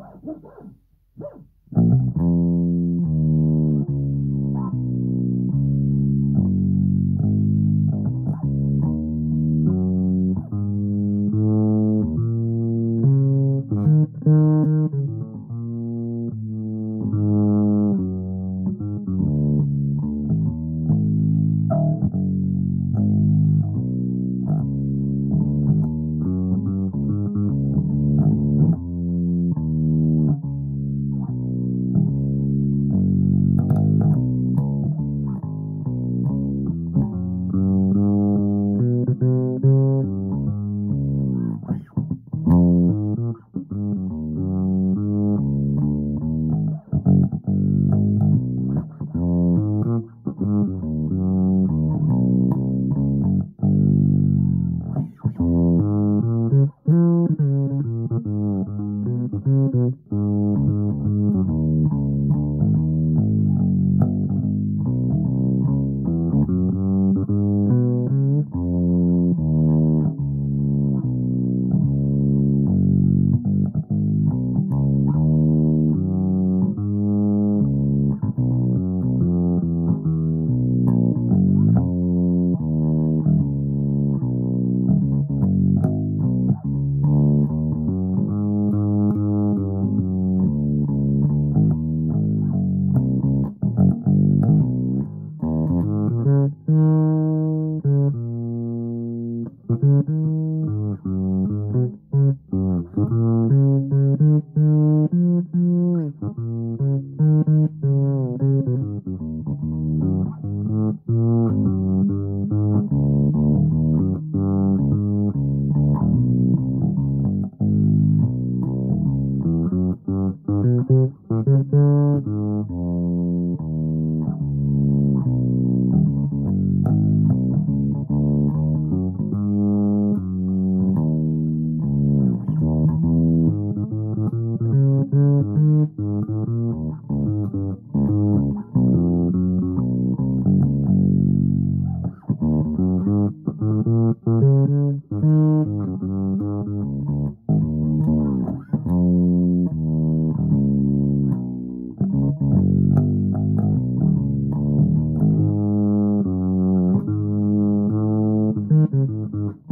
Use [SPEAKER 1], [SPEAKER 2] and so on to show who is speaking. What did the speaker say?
[SPEAKER 1] You. Mm-hmm.